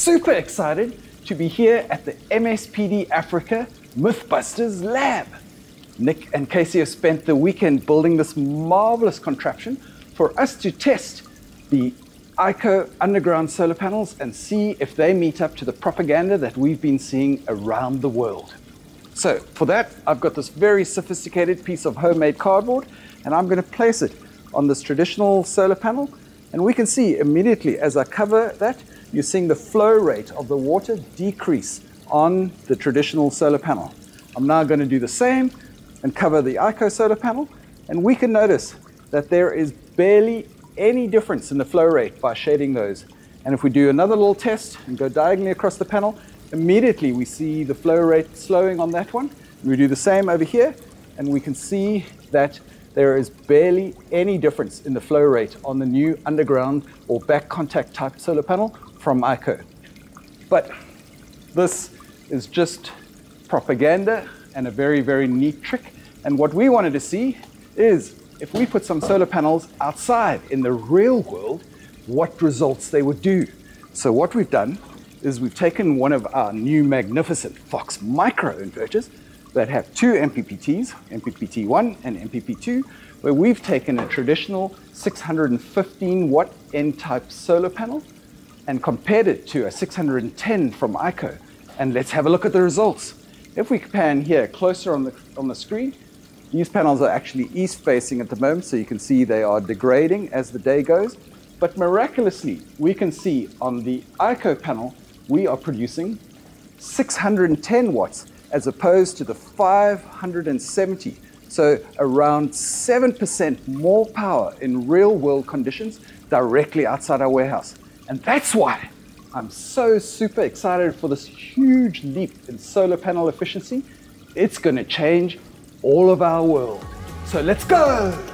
super excited to be here at the MSPD Africa Mythbusters Lab. Nick and Casey have spent the weekend building this marvelous contraption for us to test the Aiko underground solar panels and see if they meet up to the propaganda that we've been seeing around the world. So for that, I've got this very sophisticated piece of homemade cardboard and I'm going to place it on this traditional solar panel. And we can see immediately as I cover that, you're seeing the flow rate of the water decrease on the traditional solar panel. I'm now going to do the same and cover the Aiko solar panel. And we can notice that there is barely any difference in the flow rate by shading those. And if we do another little test and go diagonally across the panel, immediately we see the flow rate slowing on that one. We do the same over here, and we can see that there is barely any difference in the flow rate on the new underground or back contact type solar panel from Aiko. But this is just propaganda and a very, very neat trick. And what we wanted to see is if we put some solar panels outside in the real world, what results they would do. So what we've done is we've taken one of our new magnificent Fox micro inverters that have two MPPTs, MPPT1 and MPP2, where we've taken a traditional 615 watt N-type solar panel and compared it to a 610 from Aiko. And let's have a look at the results. If we pan here closer on the, on the screen, these panels are actually east facing at the moment, so you can see they are degrading as the day goes. But miraculously, we can see on the Aiko panel, we are producing 610 watts as opposed to the 570. So around 7% more power in real world conditions directly outside our warehouse. And that's why I'm so super excited for this huge leap in solar panel efficiency. It's going to change all of our world. So let's go!